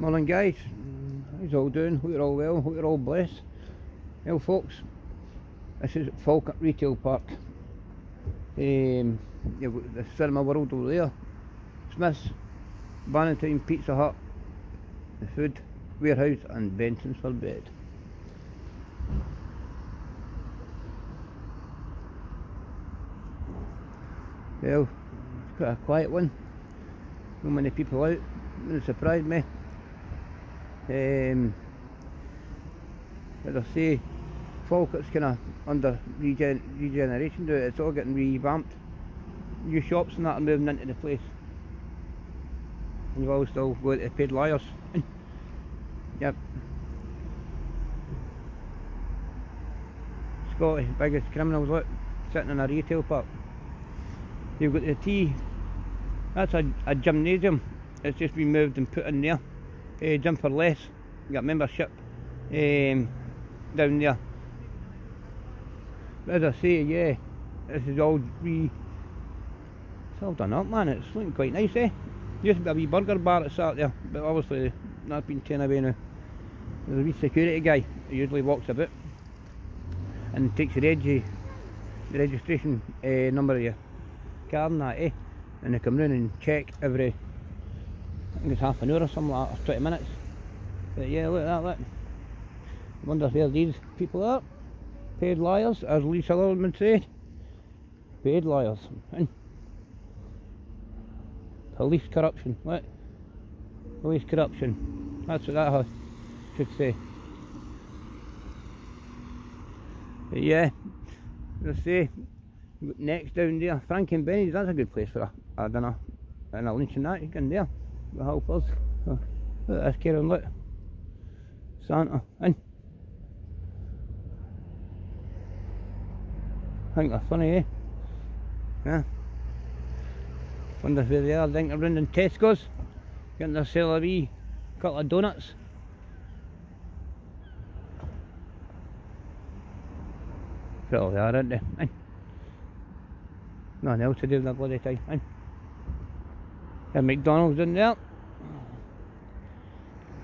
Morning guys, how's all doing? Hope you're all well, hope you're all blessed. Well folks, this is Falkirk Retail Park. Um, you've the Cinema World over there. Smith's, Bannatyne Pizza Hut, the Food Warehouse and Benson's for bed. Well, it's quite a quiet one. Not many people out. It surprised me. Um, as I say, Falkirk's kind of under regen regeneration. It's all getting revamped. New shops and that are moving into the place. And you've all still got to paid liars. yep. Scotty, biggest criminals, look, sitting in a retail park. You've got the T, that's a, a gymnasium, it's just been moved and put in there. Uh, gym for less, you got membership um, down there. But as I say, yeah, this is all re. It's all done up, man. It's looking quite nice, eh? Used to be a wee burger bar that sat there, but obviously that's been taken away now. There's a wee security guy who usually walks about and takes the, regi the registration uh, number of your car and that, eh? And they come round and check every, Think it's half an hour or something like that, or 20 minutes. But yeah, look at that, look. Wonder where these people are. Paid liars, as Lee Sutherland said. Paid liars. Police corruption. What? Police corruption. That's what that should say. But yeah, let's see. next down there, Frank and Benny's, that's a good place for a, a dinner and a lunch and that. You can there, whole us. Look at this Karen, look. Santa, in. I think that's funny, eh? Yeah. Wonder where they are. I think they're round in Tesco's, getting their sale a wee couple of donuts. Probably are, aren't they? Aye. Nothing else to do in that bloody time. Aye. Got McDonald's in there.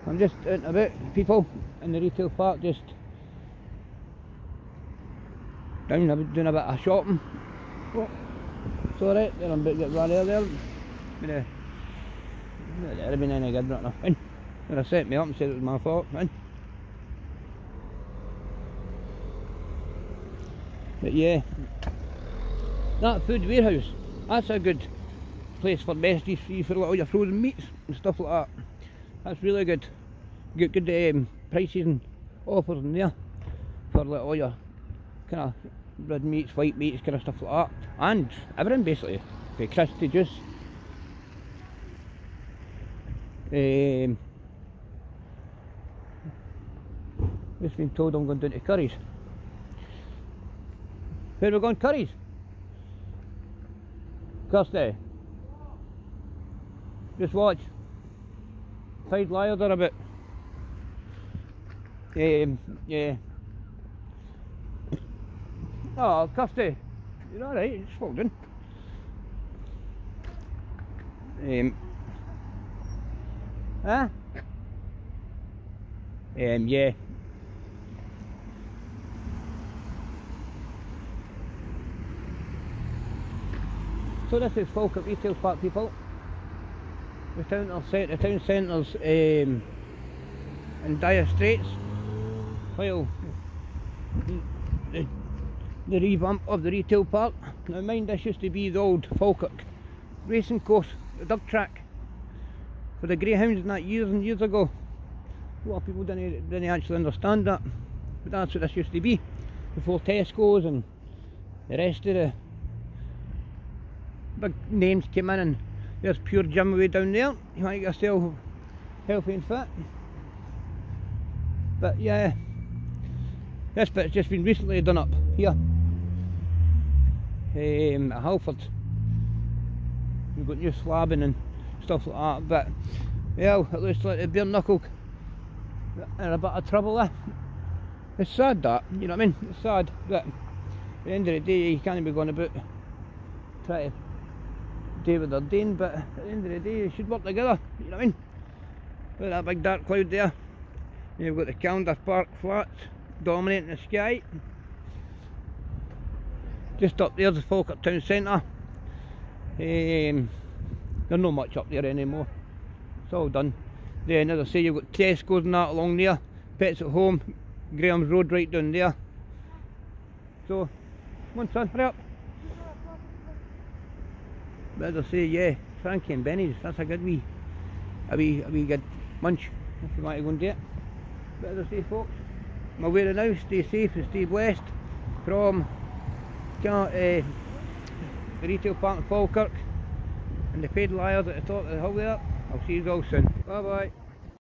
I'm just out and about, people in the retail park, just down doing a bit of shopping. Oh, it's alright, then I'm about to get run there. But, uh, that'd have been any good, not nothing. When I set me up and said it was my fault, man. But yeah, that food warehouse, that's a good place for besties for, for all your frozen meats and stuff like that. That's really good. Get good um, prices and offers in there for like all your kind of red meats, white meats, kind of stuff like that. And everything basically. Okay, Christy juice. Um, just been told I'm going down to Curry's. Where are we going? Curry's? Kirsty. Just watch. Side liars are a bit. Um, yeah. Oh, Kirsty. You're alright, it's folding. Um, huh? Um, yeah. So this is Falkirk Retail Park people. The town, the town centre's um, in dire straits. Well, the, the revamp of the retail park. Now mind this used to be the old Falkirk racing course, the dug track for the greyhounds and that years and years ago. A lot of people didn't, didn't actually understand that, but that's what this used to be before Tesco's and the rest of the big names came in and there's PureGym way down there. You want get yourself healthy and fit. But yeah, this bit's just been recently done up here um, at Halford. We've got new slabbing and stuff like that, but well, it looks like the bare knuckle in a bit of trouble there. It's sad that, you know what I mean? It's sad, but at the end of the day, you can't be going about trying to do what they're doing, but at the end of the day, they should work together, you know what I mean? Look at that big dark cloud there. You've got the Callander Park flats dominating the sky. Just up there's the Falkirk Town Centre. Um, there's not much up there anymore. It's all done. Then as I say you've got Tesco's and that along there. Pets at Home, Graham's Road right down there. So, come on son, hurry up. But as I say, yeah, Frankie and Benny's, that's a good wee, a wee, a wee good munch if you want to go and do it. But as I say folks, I'm aware now, stay safe and stay blessed from uh, the retail park in Falkirk and the paid liars at the top of the hill there. I'll see you all soon. Bye bye.